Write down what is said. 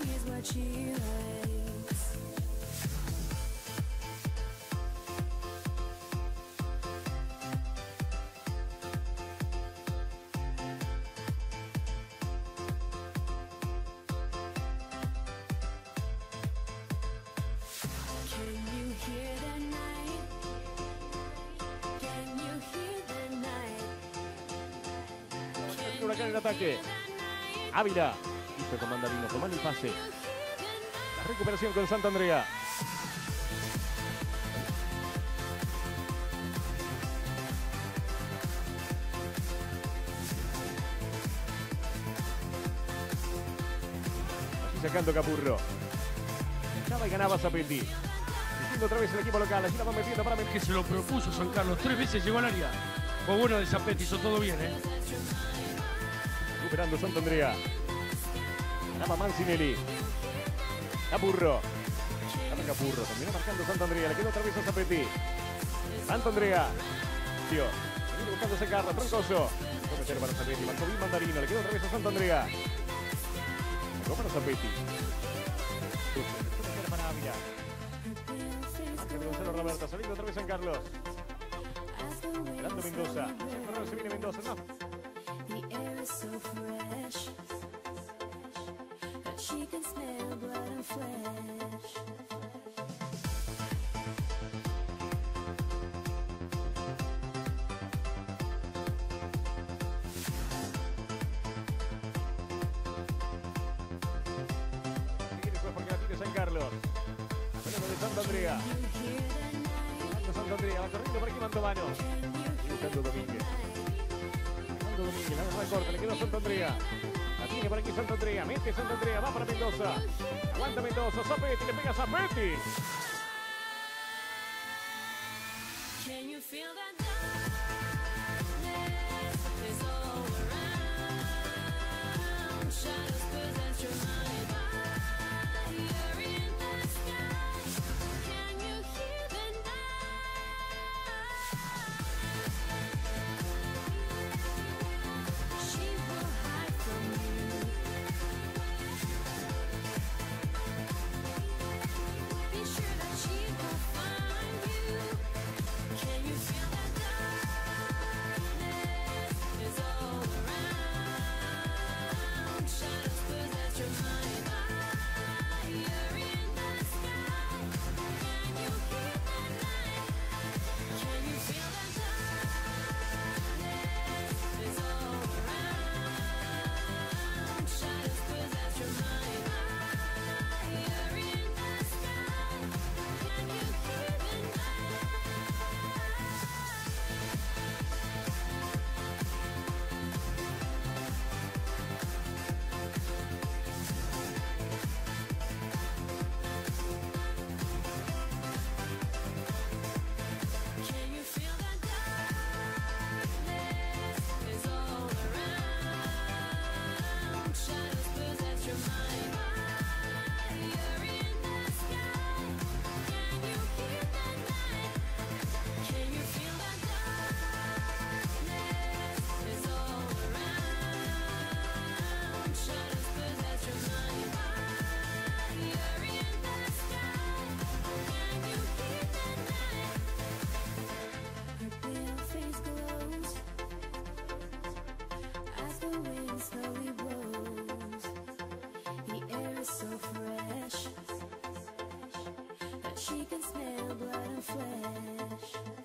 Is what she ataque. Ávila. Listo con Mandarino. Tomando el pase. La recuperación con Santa Andrea. Así sacando Capurro. Echaba y ganaba Zapetti. Metiendo otra vez el equipo local. Allí la va metiendo para meter. Que se lo propuso San Carlos. Tres veces llegó al área. Fue bueno de Zapetti, hizo todo bien, ¿eh? Recuperando Santa Andrea. Ganaba Mancinelli. Capurro. Gana Capurro. Termina marcando Santa Andrea. Le queda otra vez a Zapetti. Santa Andrea. Tío. Viene buscando ese carro. Troncoso. Puede meter para Zapetti. Marcó bien Mandarino. Le queda otra vez a Santa Andrea. Marcó para Zapetti. Para Ávila. Ángel Gonzalo Roberto. Saliendo otra vez San Carlos. Dando Mendoza. Se viene Mendoza. No. She can smell blood and flesh. Carlos. La pelota de Santa Andrea. Santa Andrea. Va corriendo por aquí Mantovano. Sigue buscando Domínguez. Domínguez. La verdad corta. Le quedó Santa Andrea. La tiene por aquí Santa Andrea. Mete Santa Andrea. Va para Mendoza. Aguanta Mendoza. Zapetti. Le pega Zapetti. Can you feel that that